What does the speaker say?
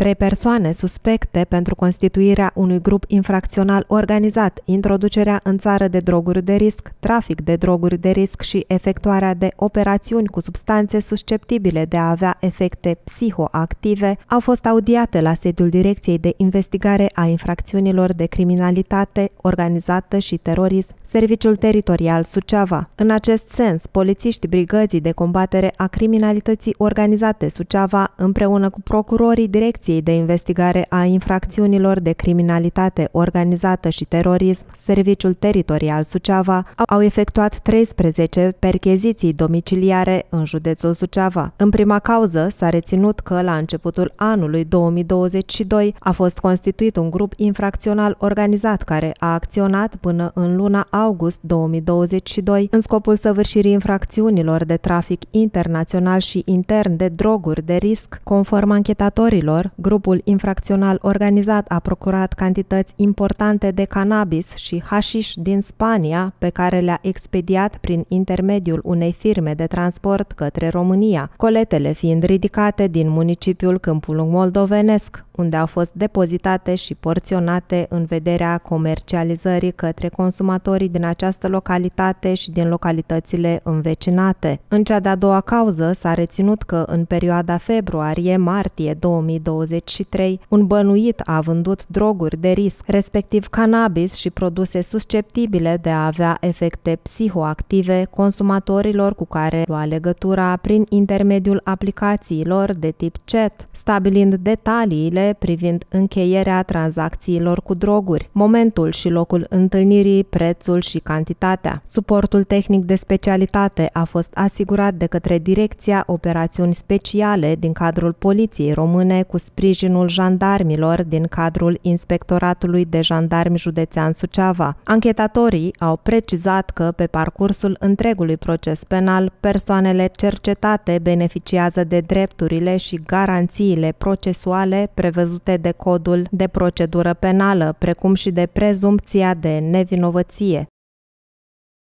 Trei persoane suspecte pentru constituirea unui grup infracțional organizat, introducerea în țară de droguri de risc, trafic de droguri de risc și efectuarea de operațiuni cu substanțe susceptibile de a avea efecte psihoactive au fost audiate la sediul Direcției de Investigare a Infracțiunilor de Criminalitate Organizată și Terorism, Serviciul Teritorial Suceava. În acest sens, polițiștii Brigăzii de Combatere a Criminalității Organizate Suceava, împreună cu procurorii Direcției Direcției de Investigare a Infracțiunilor de Criminalitate Organizată și Terorism, Serviciul Teritorial Suceava, au efectuat 13 percheziții domiciliare în județul Suceava. În prima cauză s-a reținut că la începutul anului 2022 a fost constituit un grup infracțional organizat care a acționat până în luna august 2022 în scopul săvârșirii infracțiunilor de trafic internațional și intern de droguri de risc, conform anchetatorilor, grupul infracțional organizat a procurat cantități importante de cannabis și hașiș din Spania, pe care le-a expediat prin intermediul unei firme de transport către România, coletele fiind ridicate din municipiul Câmpul Moldovenesc, unde au fost depozitate și porționate în vederea comercializării către consumatorii din această localitate și din localitățile învecinate. În cea de-a doua cauză s-a reținut că în perioada februarie-martie 2023, un bănuit a vândut droguri de risc, respectiv cannabis și produse susceptibile de a avea efecte psihoactive consumatorilor cu care lua legătura prin intermediul aplicațiilor de tip chat, stabilind detaliile privind încheierea tranzacțiilor cu droguri, momentul și locul întâlnirii, prețul și cantitatea. Suportul tehnic de specialitate a fost asigurat de către Direcția Operațiuni Speciale din cadrul Poliției Române cu sprijinul jandarmilor din cadrul Inspectoratului de Jandarmi Județean Suceava. Anchetatorii au precizat că pe parcursul întregului proces penal, persoanele cercetate beneficiază de drepturile și garanțiile procesuale prevăzute prevăzute de codul de procedură penală, precum și de prezumpția de nevinovăție.